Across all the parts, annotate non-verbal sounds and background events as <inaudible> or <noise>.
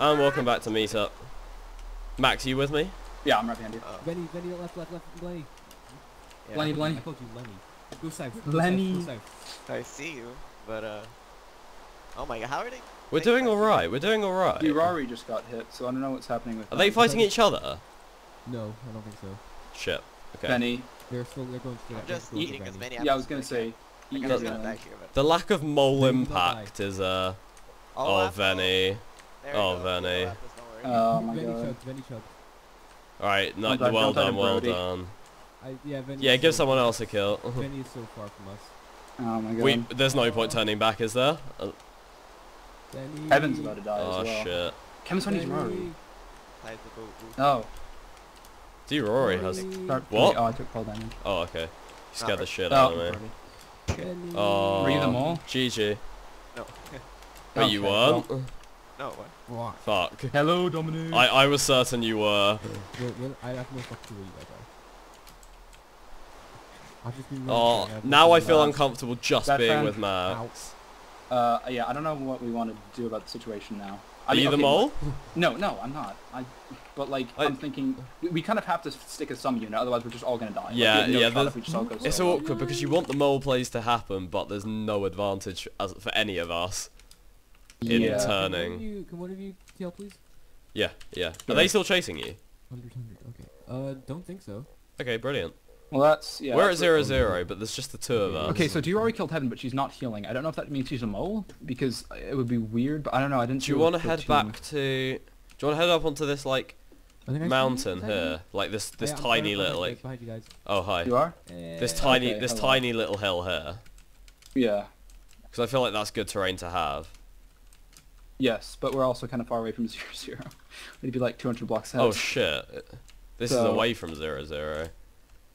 And welcome back to Meetup. Max, you with me? Yeah, I'm right behind you. Uh, Lenny, Lenny, left, left, left, Lenny. yeah. Lenny, I Lenny. called you Lenny. Go south. Go Lenny. South, go south. I see you, but uh. Oh my god, how are they? We're doing alright, we're doing alright. Urari just got hit, so I don't know what's happening with Are they fighting each other? No, I don't think so. Shit. Okay. Benny. They're still, they're going straight I'm just going eating as many Yeah, I was gonna say. can. eat I your gotta get lemon. back here. The lack of mole impact is, uh... Oh, Oh, apple. Venny. There Oh, go, Venny. little apples, don't worry. Oh my Benny god. chugged, Benny chugged. Alright, no, Don't die- well don't die to done, well done. I, yeah, Benny Yeah, give so- someone else a kill. Benny <laughs> is so far from us. Oh my god. we, there's no point turning back, is there? Uh, Evan's about to die oh as well. shit. Kevin's on his Rory. Time to go, ooh. Oh. D Rory has... Benny. What? Oh, I took fall damage. Oh, okay. You scared the shit Oh. out of me. Benny. Oh. Were you the mole? GG. No. Oh, you Okay, weren't? No, what? What? Fuck. Hello, Dominic. I, I was certain you were. Wait, wait, I have no fuck clue where you guys. I've just been Oh, straight up now I feel Max. uncomfortable just That being fan- with Max. Uh, yeah, I don't know what we want to do about the situation now. I Are mean, you the okay, mole? <laughs> No, no, I'm not. I, but like, I- I'm thinking we, we kind of have to stick as some unit, otherwise we're just all gonna die. Yeah, we have no yeah, shot there's- if we just all go It's solo. awkward because you want the mole plays to happen, but there's no advantage as for any of us in Yeah. Can one turning. of you, can one of you TL please? Yeah, yeah. Are Yeah. they still chasing you? 100, 100, okay. Uh, don't think so. Okay, brilliant. Well, that's yeah. We're at that's zero what- zero, but there's just the two of us. Okay, so Diori killed Heaven, but she's not healing. I don't know if that means she's a mole because it would be weird. But I don't know. I didn't. Do you want want to head back to? Do you want to head up onto this like I think I see you. mountain Is here, like this this Yeah, tiny little behind- like? behind you guys. Oh hi. You are. This tiny Okay, this hello. tiny little hill here, Yeah. because I feel like that's good terrain to have. Yes, but we're also kind of far away from <laughs> zero zero. We'd be like 200 blocks ahead. Oh shit. This is away from zero zero.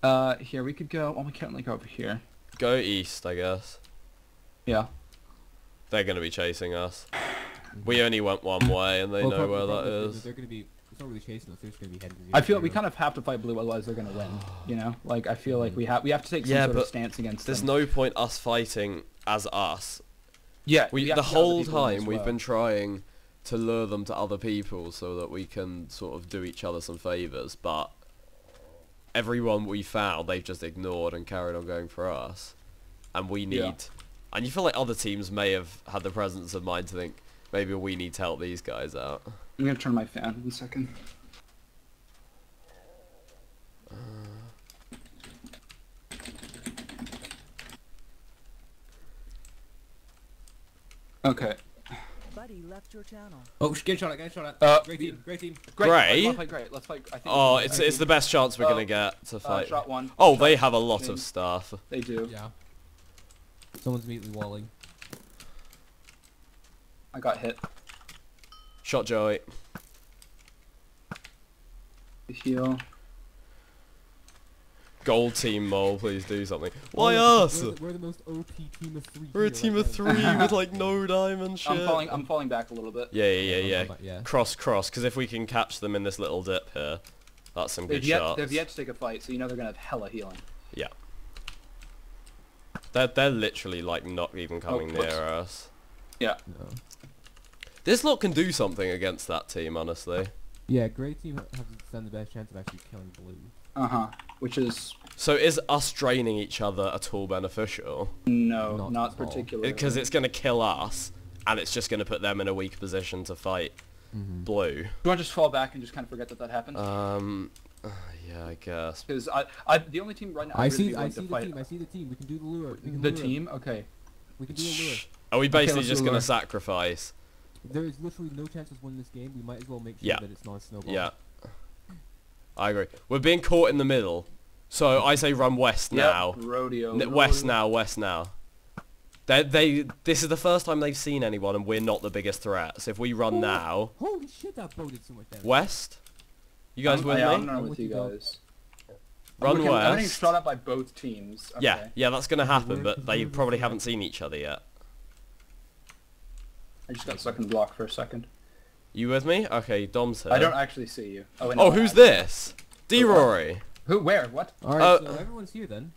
Uh, here we could go. Oh, we can't like go over here. Go east, I guess. Yeah. They're gonna be chasing us. We only went one way, and they Well, know prob- where the that problem is. They're gonna be. It's not really chasing us. They're just gonna be heading. to I feel we kind of have to fight blue, otherwise they're gonna win. You know, like I feel like we have we have to take some Yeah, sort but of stance against them. There's them. no point us fighting as us. Yeah. We the to get other whole people time we've well. been trying to lure them to other people so that we can sort of do each other some favors, but everyone we found they've just ignored and carried on going for us, and we need. Yeah. And you feel like other teams may have had the presence of mind to think maybe we need to help these guys out. I'm gonna turn my fan one second. Uh, Okay. Buddy left your channel. Oh, get shot at. Get shot at. Uh, great team. Great team. Great. Great. Let's fight great. Let's fight. I think Oh, it's it's the best chance we're Oh, gonna get to Uh, fight. shot one. Oh, Shot they have a lot two. of stuff. They do. Yeah. Someone's immediately walling. I got hit. Shot Joey. The heal. Gold team mole, please do something. Why Oh, us? We're the, we're the most OP team of three. We're a team right of three <laughs> with like no diamond shit. I'm falling. I'm falling back a little bit. Yeah, yeah, yeah, Oh, yeah. but yeah. Cross, cross. Because if we can catch them in this little dip here, that's some They've good yet. shots. They've yet to take a fight, so you know they're gonna have hella healing. Yeah. They're they're literally like not even coming whoops. near us. Yeah. No. This lot can do something against that team, honestly. Yeah, great team ha- have stand the best chance of actually killing blue. Uh huh. Which is So is us draining each other at all beneficial? no, Not not, particularly. Because it's going to kill us, and it's just going to put them in a weak position to fight Mm-hmm. blue. Do you want to just fall back and just kind of forget that that happened? Um, yeah, I guess. Because I, I, the only team right now. I I'd really see. I see to the fight. team. I see the team. We can do the lure. We can The lure 'em. team. Okay. We can do a lure. Shh. Are we basically let's just gonna sacrifice? There is literally no chance of winning this game. We might as well make sure Yeah. that it's not a snowball. Yeah. I agree. We're being caught in the middle. So I say run west Yep, now. Rodeo. N- west rodeo. now, west now. They, they, this is the first time they've seen anyone, and we're not the biggest threat. So if we run Oh. now, Holy shit! That boat did so much damage. west. You guys I'm, with yeah, me? I'm not I'm with with you you, guys. Run I'm looking- I'm getting shot at by both teams. Okay. Yeah, yeah, that's gonna happen, but they probably haven't seen each other yet. I just got stuck in the block for a second. You with me? Okay, Dom's here. I don't actually see you. Oh, wait, Oh, who's I- this? D what? Rory. Who? Where? What? All right, Uh, so everyone's here then.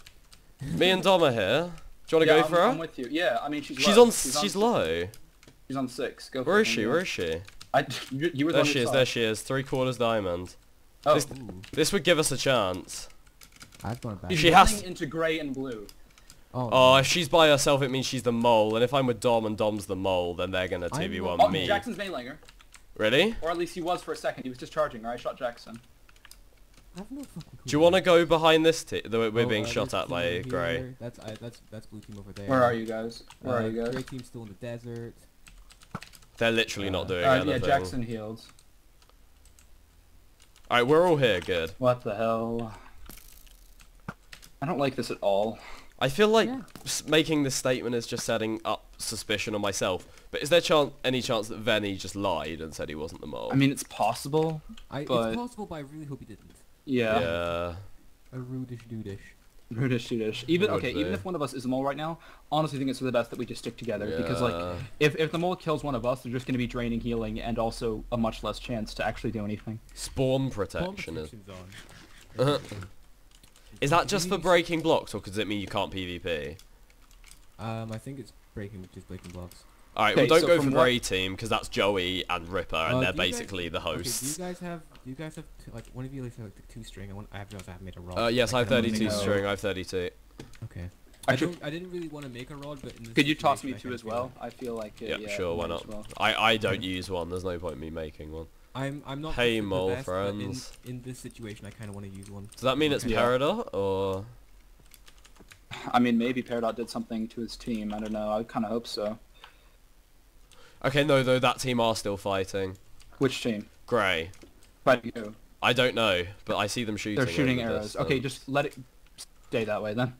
Me and Dom are here. Do you want to yeah, go I'm, for I'm her? with you. Yeah, I mean she's. She's low. on. She's, low. She's on six. Go. Where for is she? Where is she? I, you, you were the There one she is. saw there she is. Three quarters diamond. Oh, This- This would give us a chance. I've gone back. he's she running has- into grey and blue. Oh, Oh, no. if she's by herself, it means she's the mole. And if I'm with Dom and Dom's the mole, then they're gonna I'm 2v1 not- Oh, me. Jackson's meleeing Really? Or at least he was for a second. He was just charging her. I shot Jackson. I have no fucking. Do you want to go behind this team? We're Oh, being uh, shot at by over Grey. That's I, that's that's blue team over there. Where are you guys? Where uh, are you guys? Grey team's still in the desert. They're literally not Uh, doing Uh, anything. yeah, Jackson healed. Alright, we're all here, good. What the hell? I don't like this at all. I feel like Yeah. making this statement is just setting up suspicion on myself. But is there chan- any chance that Venny just lied and said he wasn't the mole? I mean, it's possible. I, But- it's possible, but I really hope he didn't. Yeah. yeah. A rudish dudish. Rudish, dudish. Even okay, even if one of us is a mole right now, honestly, I think it's for the best that we just stick together yeah. because like if if the mole kills one of us, they're just going to be draining healing and also a much less chance to actually do anything. Spawn Bomb protection is... <laughs> protection's on. Is that just for breaking blocks, or does it mean you can't PvP? Um, I think it's breaking, just breaking blocks. Alright, Okay, well don't so go for from what- Grey Team, because that's Joey and Ripper, and Uh, they're do you guys- basically the Okay, do hosts. you guys have, do you guys have, t- like, one of you like, have, like the two string? I want, I have realized I haven't made a rod. Uh, yes, I have 32 know. string, I have 32. Okay. I, Actually, don't, I didn't really want to make a rod, but in this could you toss me two kinda as feel well? like- I feel like uh, Yeah, yeah, sure, why not? well. I, I don't use one, there's no point me making one. I'm, I'm not Hey, the mole best, but in, friends. in this situation, I kind of want to use one. Does that mean it's Yeah. Peridot, or... I mean, maybe Peridot did something to his team. I don't know. I kind of hope so. Okay, no, though, that team are still fighting. Which team? Grey. But you. I don't know, but I see them shooting They're shooting over the arrows. Okay, um, just let it stay that way then.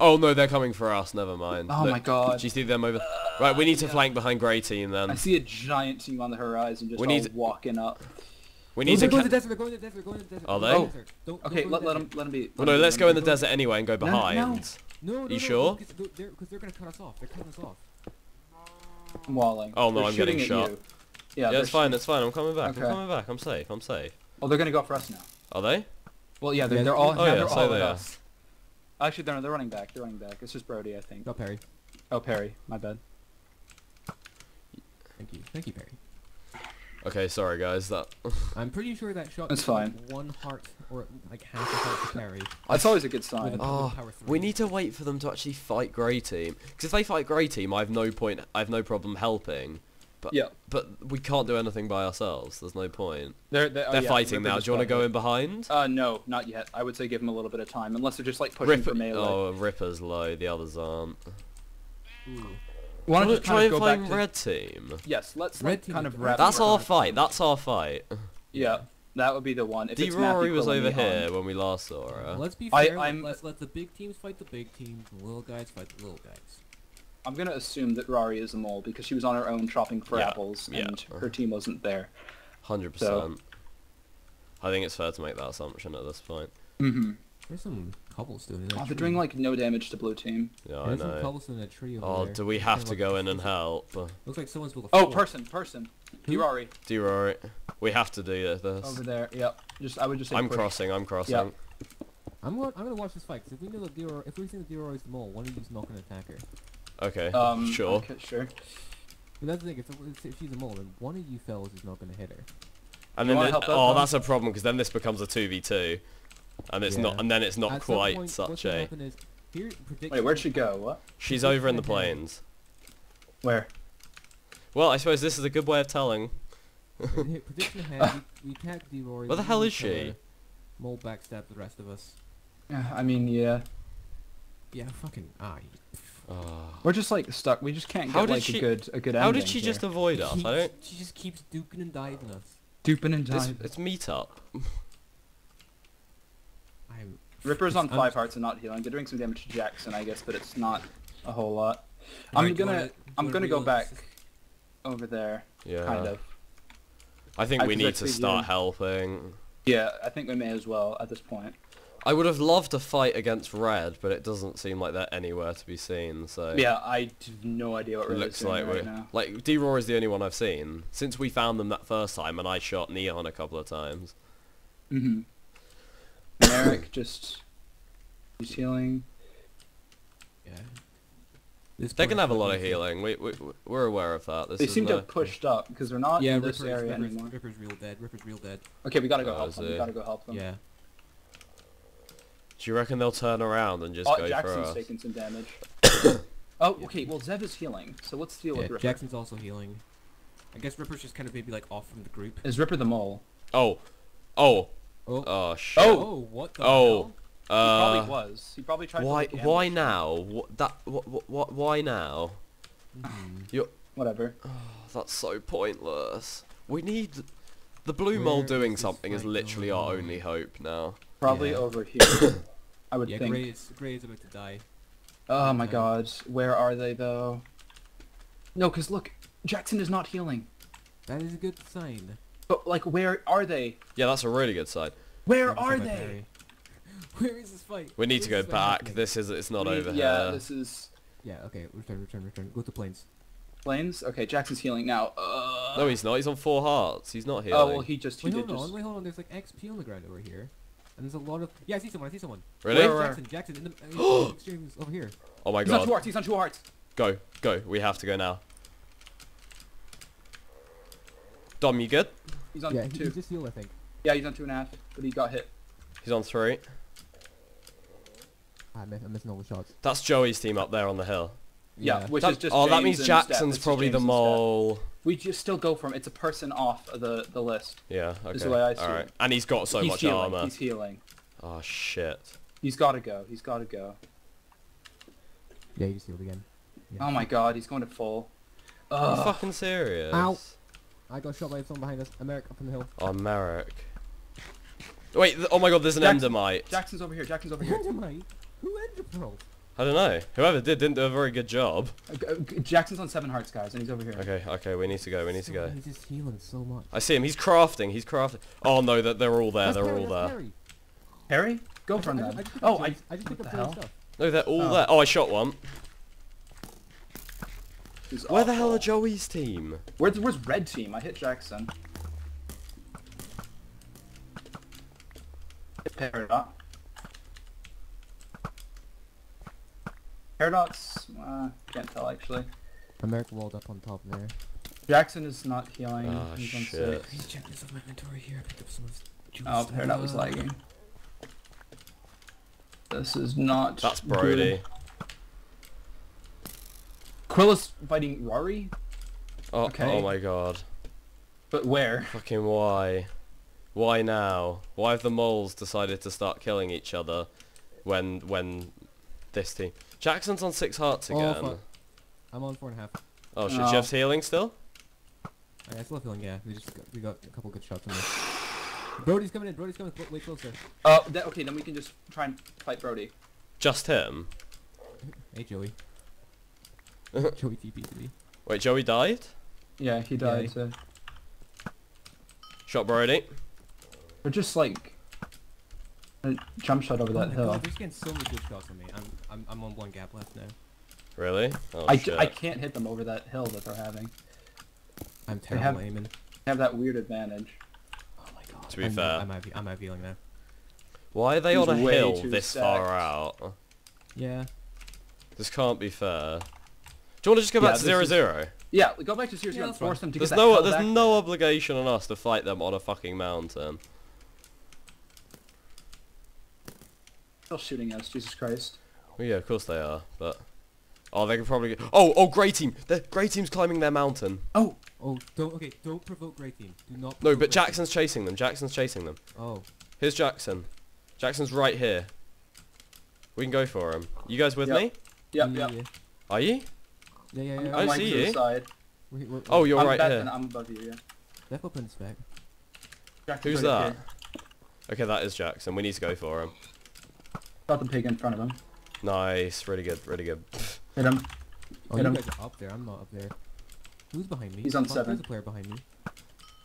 Oh no, they're coming for us, never mind. Oh Look, my god. Do you see them over... Right, we need to yeah. flank behind Grey Team then. I see a giant team on the horizon just We all need- walking up. We Oh, need they're to... going ca- to the desert, they're going to the desert, they're going to the desert. Are go they? to the Oh. desert. Don't, Okay, don't let, to let the them desert. let them be. Well, let no, 'em be, let's go in the be. desert anyway and go No, no, behind. no. No, no, You no, sure? Because they're, they're, 'cause they're going to cut us off. They're cutting us off. I'm walling. Oh, no, They're I'm getting shooting at shot. you. Yeah, they're it's fine, it's fine. I'm coming back. Okay. I'm coming back. I'm safe. I'm safe. Oh, they're gonna go for us now. Are they? Well, yeah, they're, they're they're- all. Oh, yeah, they're so all they are. us. Actually, they're they're running back. They're running back. It's just Brody, I think. Got Perry. Oh, Perry. My bad. Thank you. Thank you, Perry. Okay, sorry guys. That <laughs> I'm pretty sure that shot That's like, fine. one heart or like half a heart to Perry. That's always a good sign. Oh, we need to wait for them to actually fight Grey Team. Because if they fight Grey Team, I have no point. I have no problem helping. But Yeah. but we can't do anything by ourselves. There's no point. They're they're, oh, They're yeah, fighting Ripper now. Do you want to go in behind? Uh, no, not yet. I would say give them a little bit of time, unless they're just like pushing Ripper. for melee. Oh, Ripper's low. The others aren't. Ooh. Want Wanna to try and go back find to... Red Team. Yes, let's Red like, team kind is of the wrap. That's our up. fight. That's our fight. Yeah, that would be the one. If D Rory was pulling over me on. here when we last saw her. Let's be fair. let- I'm- Let's let the big teams fight the big teams, the little guys fight the little guys. I'm gonna assume that Rari is a mole because she was on her own shopping for Yeah, apples yeah. and her team wasn't there. Hundred So- percent. I think it's fair to make that assumption at this point. Mm-hmm. There's some cobblestone in that Oh, they're doing like no damage to blue team. Yeah, I There's some know. cobblestone in that tree over Oh, there. do we have to go in and help? Looks like someone's built a Oh, person, person. Who? Rari D Rory, we have to do this. over there. Yep. Just I would just say I'm push. crossing. I'm crossing. Yeah. I'm gonna, I'm gonna watch this fight because if we know that Dero, if we think that Dero is the mole, one of you's not gonna attack her. Okay. Um, sure. Okay, sure. But that's the thing. If, if, if she's a mole, then one of you fellas is not gonna hit her. And You then wanna it- help out, oh, Tom? that's a problem because then this becomes a two v two, and it's not. And then it's not At quite point, such a. is here prediction. Wait, where'd she go? What? She's over in the plains. Where? Well, I suppose this is a good way of telling. Here, <laughs> prediction ahead. We, we attack Dero. Where the hell is she? Mole backstab the rest of us. Yeah, I mean, yeah. Yeah, fucking ah. Oh. We're just like stuck. We just can't How get did like she- a good a good How did she here. just avoid us? I don't. She just keeps duking and diving us. Dupin and It's, it's meetup. <laughs> I'm. Ripper's on I'm- five hearts and not healing. They're doing some damage to Jackson, I guess, but it's not a whole lot. I'm Alright, do you gonna wanna- I'm gonna go back over there, Yeah. kind of. I think I we need to start do- helping. Yeah, I think we may as well at this point. I would have loved to fight against Red, but it doesn't seem like they're anywhere to be seen. So Yeah, I have no idea what it Red is looks doing like right now. like D Roar is the only one I've seen since we found them that first time, and I shot Neon a couple of times. Mm-hmm. Merrick <coughs> just he's healing. Yeah. This They part can is have a lot of healing. We, we we're aware of that. This They seem to have pushed up because they're not Yeah, in this Ripper's, area Ripper's, anymore. Ripper's real dead. Ripper's real dead. Okay, we gotta go Oh, help them. We gotta go help them. Yeah. Do you reckon they'll turn around and just Oh, go for Jackson's us? taking some damage. <coughs> oh, okay. Well, Zev is healing, so let's deal yeah with Ripper. Jackson's also healing. I guess Ripper's just kind of maybe like off from the group. Is Ripper the mole? Oh, oh, Oh. oh shit. Oh! Oh, what the Oh. hell? He Uh, probably was. He probably tried why? to. look Why now? What, that? What, what, what? Why now? Mhm. Whatever. Oh, <sighs> that's so pointless. We need the blue mole doing is something is literally our only hope now. Probably Yeah. over here. I would Yeah, think. Gray is, Gray is about to die. Oh my Okay. god. Where are they though? No, because look, Jackson is not healing. That is a good sign. But like, where are they? Yeah, that's a really good sign. Where are they? parry. <laughs> Where is this fight? We need Where to go back. happening? This is it's not We- over yeah, here. Yeah, this is Yeah, okay, return, return, return. Go to planes. planes. Okay, Jackson's healing now. Uh, No, he's not. He's on four hearts. He's not healing. Oh well, he just he Wait, did hold just. wait, hold on. There's like XP on the ground over here. And there's a lot of... Yeah, I see someone, I see someone. really? Where- Jackson, Jackson, in the uh, <gasps> extremes over here. Oh my god. He's on two hearts. He's on two hearts. Go, go. We have to go now. Dom, you good? He's on yeah, he, two. he just healed, I think. Yeah, he's on two and a half, but he got hit. He's on three. Ah, I'm, miss- I'm missing all the shots. That's Joey's team up there on the hill. Yeah, which That- is just. oh, that means. Jackson's probably the and Steph. mole. We just still go for him. It's a person off of the the list. Yeah, okay. Is the way I see Alright. it. And he's got so he's much healing. armor. He's healing. Oh shit. He's got to go. He's got to go. Yeah, he's healed again. Yeah. Oh my god, he's going to full. Are you fucking serious? Ow. I got shot by someone behind us. America up on the hill. Oh, Merrick. Wait, th- oh my god, there's an Jackson- endermite. Jackson's over here. Jackson's over here. Endermite? Who ender pearl? I don't know. Whoever did didn't do a very good job. Uh, Jackson's on seven hearts, guys, and he's over here. Okay, okay, we need to go, we need to go. He's just healing so much. I see him, he's crafting, he's crafting. Oh no, that they're all there, That's they're Perry, all there. Perry. Harry, go I from ju- I them. I Oh, I. I just what picked up the Joey's hell? stuff. No, they're all Oh. there. Oh, I shot one. He's Where the hell are Joey's team? Where's, where's red team? I hit Jackson. Hit Paradox. Paradox, uh, can't tell actually. America walled up on top there. Jackson is not healing. Ah, He's on shit. six. check this on my inventory here. I picked up some of Oh, Paradox was lagging. This is not. That's good. Brody. Quill is fighting Rory, Oh, Okay. oh my god. but where? Fucking why? Why now? Why have the moles decided to start killing each other when when this team? Jackson's on six hearts Oh, again. fuck. I'm on four and a half. Oh shit, Oh. Jeff's healing still? I I still have feeling, yeah. We just got, we got a couple good shots on this. Brody's coming in. Brody's coming way closer. Oh, that, okay, then we can just try and fight Brody. Just him? Hey, Joey. <laughs> Joey TP to me. Wait, Joey died? Yeah, he died. he- so- Shot Brody? They're just like a jump shot over Oh that my hill. god, they're just getting so many good shots on me. I'm, I'm, I'm on one gap left now. Really? Oh I, shit. I can't hit them over that hill that they're having. I'm They terrible have- aiming. They have that weird advantage. Oh my god. To be I'm, fair. I'm out, I'm out feeling now. Why are they He's on a hill too this far out? Yeah. This can't be fair. Do you want to just go Yeah, back to this zero is- zero? Yeah, go back to zero Yeah, zero and force fine. them to There's get no hell there's back no obligation on us to fight them on a fucking mountain. Still shooting us, Jesus Christ. Well, yeah, of course they are, but oh, they can probably. Get... Oh, oh, grey team. The grey team's climbing their mountain. Oh, Oh, don't, okay, don't provoke Grey Team. Do not No, but Grey Team. Jackson's chasing them. Jackson's chasing them. Oh. Here's Jackson. Jackson's right here. We can go for him. You guys with Yep. me? yep, yeah, yep. yeah. Are you? Yeah, yeah, I'm, yeah. I I'm like see you. side. We're, we're, Oh, you're I'm right here. I'm above you, yeah. Left weapon's back. Jackson's Who's right that? here. Okay, that is Jackson. We need to go for him. Got the pig in front of him. Nice. Really good. Really good. Hit him. Oh, Hit you him. guys are up there. I'm not up there. Who's behind me? He's on Fuck, seven. There's a player behind me.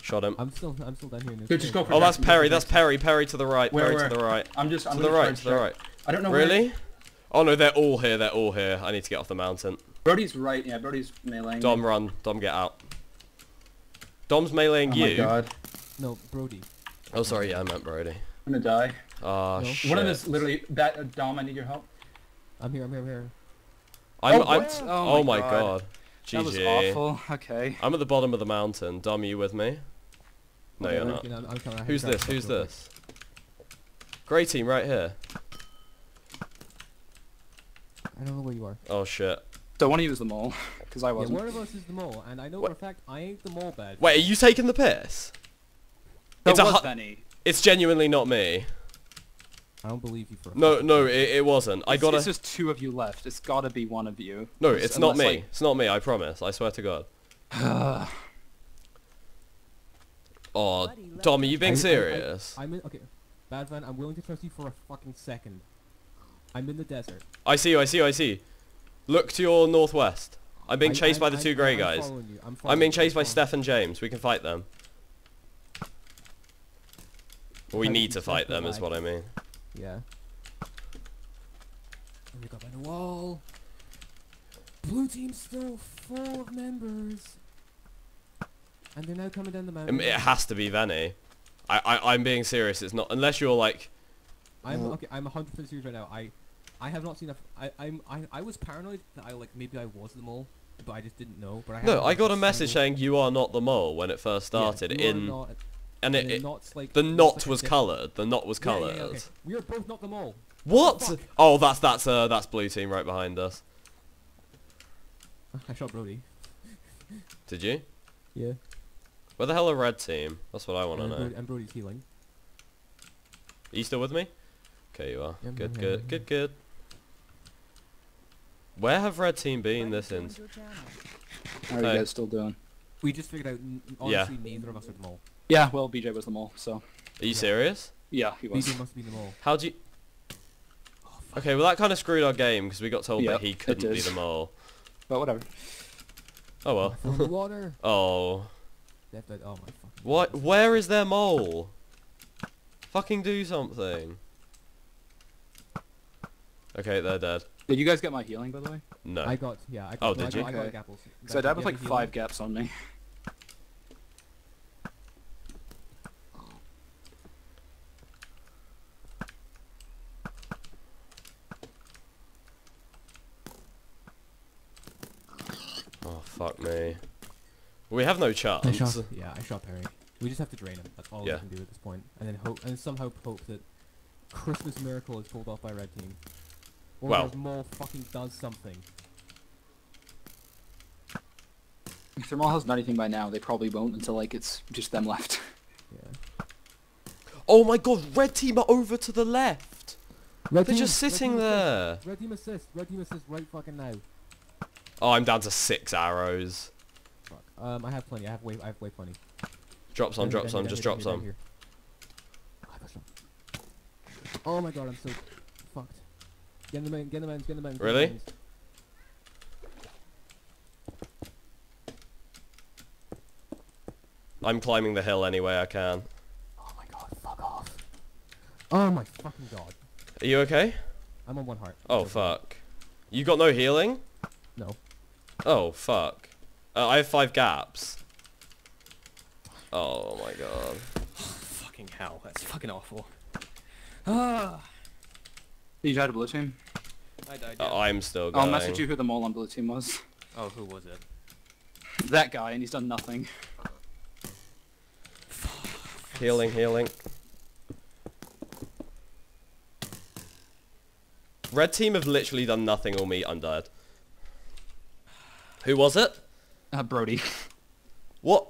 Shot him. I'm still, I'm still down here in this Dude, just go for Oh, that's Perry. That's Perry. Perry to the right. Where, Perry where? to the right. I'm just, I'm To the right. To the right. I don't know where. Really? Oh no, they're all here. They're all here. I need to get off the mountain. Brody's right, yeah, Brody's meleeing. Dom, me. run. Dom, get out. Dom's meleeing Oh you. my god. No, Brody. Oh, sorry. Yeah, I meant Brody. I'm gonna die. Oh No. shit. One of this literally, that, uh, Dom, I need your help. I'm here, I'm here, I'm here. I'm, Oh, I'm, what? oh, Oh my my god. God. That was awful. <laughs> Okay. I'm at the bottom of the mountain. Dom, are you with me? No, Okay, you're not. I'm, I'm coming, I Who's this? Who's this? Grey team right here. I don't know where you are. Oh shit. Don't want to use the all, <laughs> because I wasn't. Yeah, one of us is the mole, and I know What- for a fact I ain't the mole bad. Wait, are you taking the piss? That It's was hu- Benny. It's genuinely not me. I don't believe you for a No, fucking no, it, it wasn't. I gotta. It's just two of you left. It's gotta be one of you. No, Unless- it's not unless, me. It's not me. I promise. I swear to God. Oh, Buddy left Dom, are you being I- I- I- serious? I'm in. Okay, bad van. I'm willing to trust you for a fucking second. I'm in the desert. I see you. I see you. I see you. Look to your northwest. I'm being chased by I'm- the two I'm- grey I'm guys. I'm, I'm being chased by Steph and James. We can fight them. Well, we need to fight them, is what I mean. Yeah. And we got by the wall. Blue team's still full of members. And they're now coming down the mountain. It has to be Venny. I, I, I'm being serious. It's not unless you're like. I'm okay. I'm 100 percent serious right now. I, I have not seen a. I, I'm. I, I was paranoid that I like maybe I was the mole, but I just didn't know. But I No, I got a message single- saying you are not the mole when it first started. you are in not- and it, and it knot's like the knot like was coloured. The knot was Yeah, yeah, coloured. yeah, okay. We are both not the mole. What? Fuck. Oh, that's that's uh that's blue team right behind us. I shot Brody. Did you? Yeah. Where the hell are red team? That's what I want to know. Brody, and Brody's healing. Are you still with me? Okay, you are. Yeah, I'm good, here, good, I'm good, good. Where have red team been this Buddy in? joined your channel. How are you guys still doing? We just figured out. n- Yeah. Honestly, neither of us are the mole. Yeah, well, BJ was the mole, so Are you Yeah. serious? yeah, he was. BJ must be the mole. How do you? Okay, well that kind of screwed our game because we got told Yep, that he couldn't be the mole. But whatever. Oh I fell well. the water. <laughs> oh. That, that, oh my fucking. What? goodness. Where is their mole? Fucking do something. Okay, they're dead. Did you guys get my healing, by the way? No. I got yeah. I got, Oh, no, I did got, you? I got Okay. like apples. Because I died with like five gaps on me. <laughs> Oh fuck me. We have no chance. I shot. Yeah, I shot Perry. We just have to drain him. That's all Yeah. we can do at this point. point, and then hope and somehow hope that Christmas miracle is pulled off by red team. Or Well- that Mole fucking does something. If their mole hasn't done anything by now, they probably won't until like it's just them left. <laughs> Yeah. Oh my god, red team are over to the left. Red They're team, just red sitting team there. Assist. Red team assist. Red team assist right fucking now. Oh, I'm down to six arrows. Fuck. Um, I have plenty. I have way. I have way plenty. Drop some, drop some, just drop some. Oh, shot. Oh my god, I'm so fucked. Get in the mountain. Get in the mountains. Get in the get in the Really? I'm climbing the hill any way I can. Oh my god, fuck off. Oh my fucking god. Are you okay? I'm on one heart. Oh Okay. fuck. You got no healing? No. Oh fuck. Uh, I have five gaps. Oh my god. Fucking hell, that's fucking awful. Ah. you try to blue team? I died. Uh, I'm still going. I'll message you who the mole on blue team was. Oh, who was it? That guy, and he's done nothing. Healing, healing. Red team have literally done nothing or me, I'm dead. Who was it? Uh, Brody. What?